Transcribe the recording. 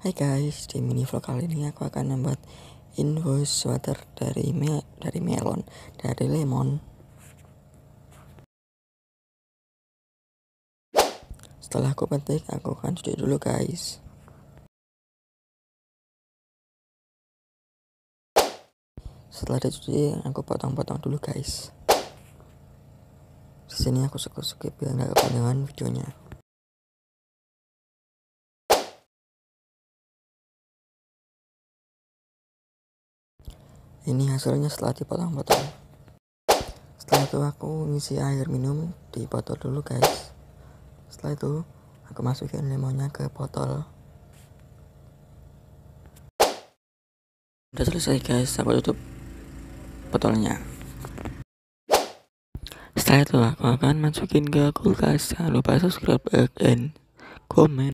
Hai guys, di mini vlog kali ini aku akan membuat invoice water dari me dari melon, dari lemon. Setelah aku petik, aku akan cuci dulu guys. Setelah dicuci, aku potong-potong dulu guys. Di sini aku skip-skip biar nggak kepanjangan videonya. Ini hasilnya setelah dipotong-potong setelah itu aku ngisi air minum di botol dulu guys. Setelah itu aku masukin lemonnya ke botol. Udah selesai guys. Aku tutup botolnya. Setelah itu aku akan masukin ke kulkas. Jangan lupa subscribe and comment